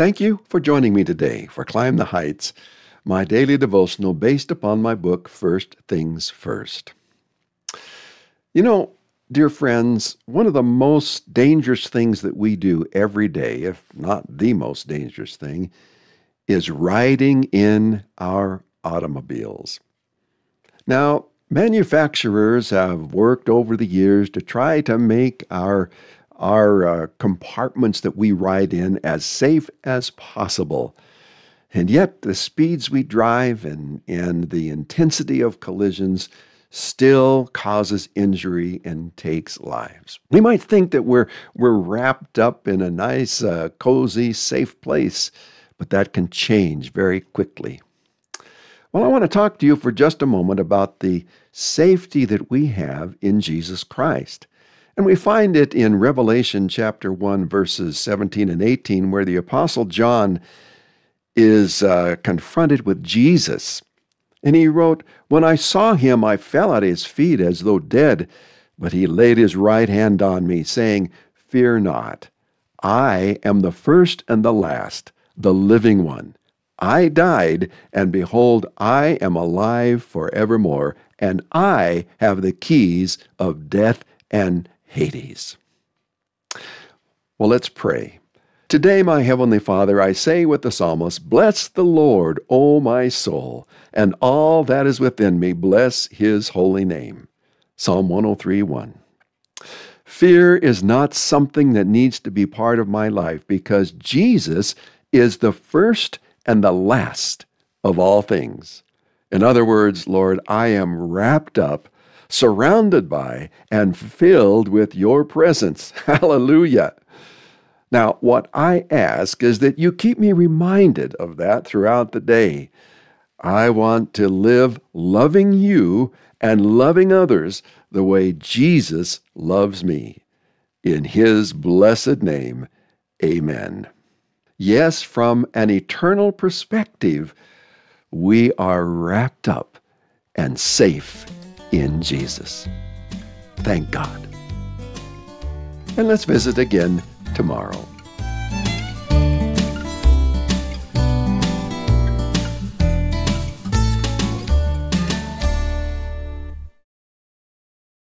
Thank you for joining me today for Climb the Heights, my daily devotional based upon my book, First Things First. You know, dear friends, one of the most dangerous things that we do every day, if not the most dangerous thing, is riding in our automobiles. Now, manufacturers have worked over the years to try to make our our uh, compartments that we ride in as safe as possible. And yet, the speeds we drive and, and the intensity of collisions still causes injury and takes lives. We might think that we're, we're wrapped up in a nice, uh, cozy, safe place, but that can change very quickly. Well, I want to talk to you for just a moment about the safety that we have in Jesus Christ. And we find it in Revelation chapter 1, verses 17 and 18, where the Apostle John is uh, confronted with Jesus. And he wrote, When I saw him, I fell at his feet as though dead, but he laid his right hand on me, saying, Fear not. I am the first and the last, the living one. I died, and behold, I am alive forevermore, and I have the keys of death and Hades. Well, let's pray. Today, my Heavenly Father, I say with the psalmist, Bless the Lord, O my soul, and all that is within me, bless his holy name. Psalm 103 1. Fear is not something that needs to be part of my life because Jesus is the first and the last of all things. In other words, Lord, I am wrapped up, surrounded by, and filled with your presence. Hallelujah. Now, what I ask is that you keep me reminded of that throughout the day. I want to live loving you and loving others the way Jesus loves me. In his blessed name, amen. Yes, from an eternal perspective, we are wrapped up and safe in Jesus. Thank God. And let's visit again tomorrow.